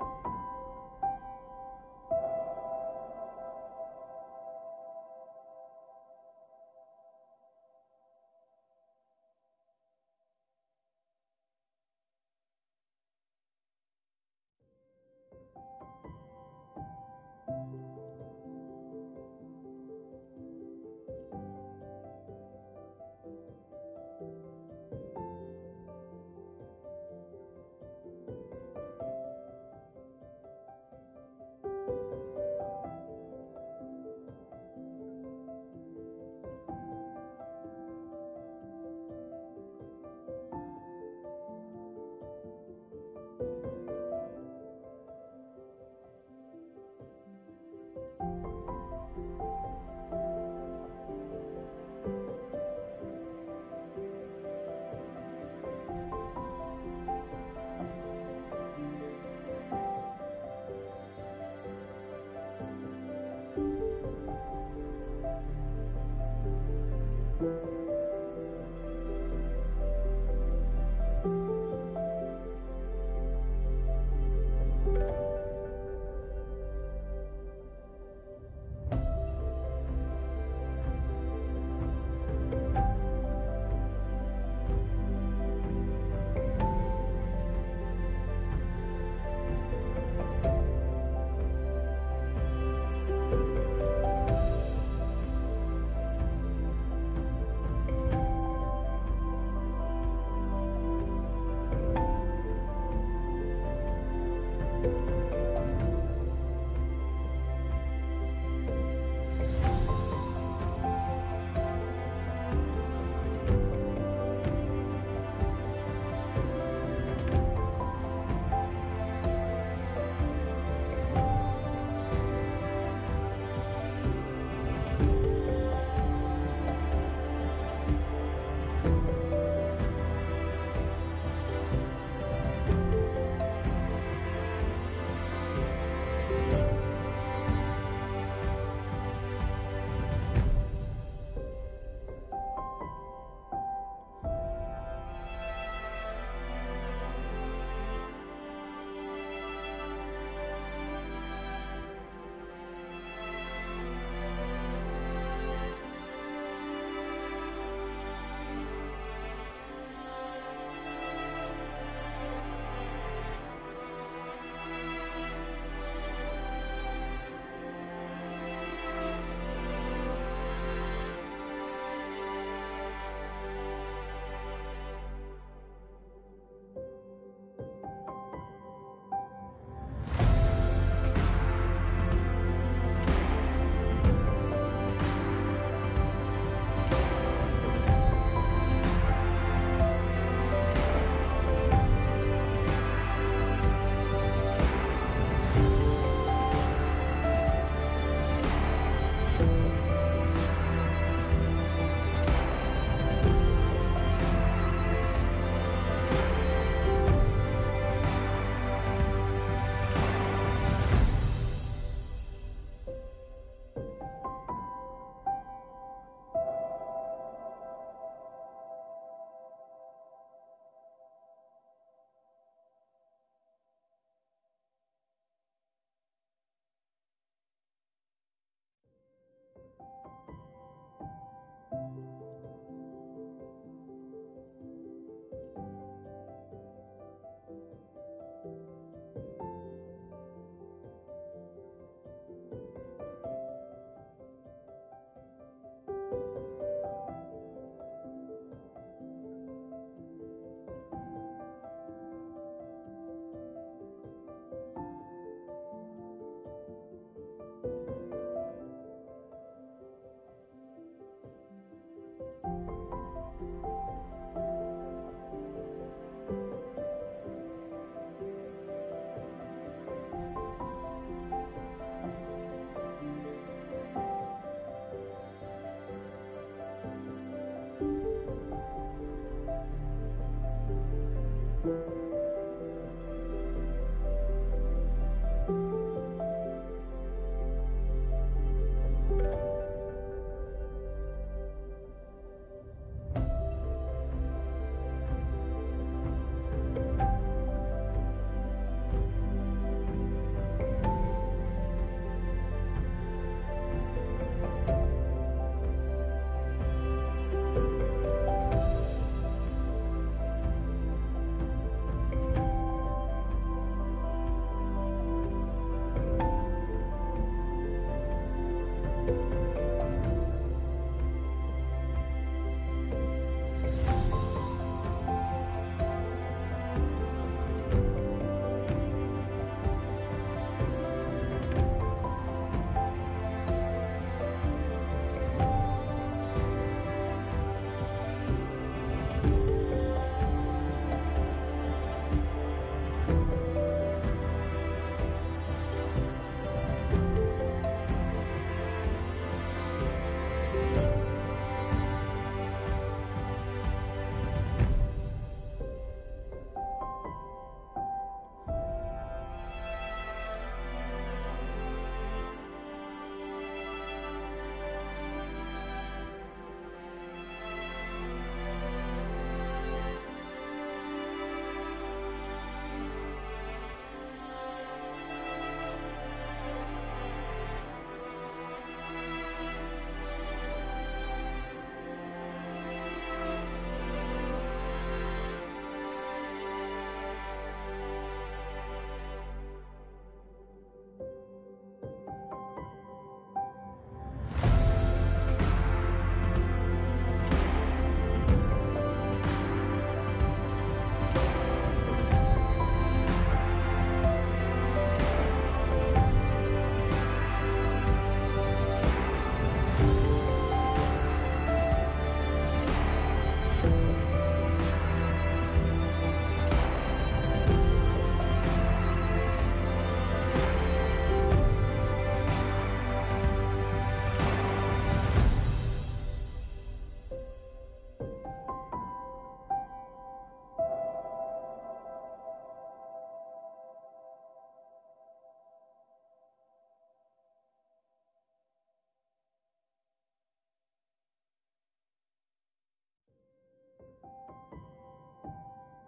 あ!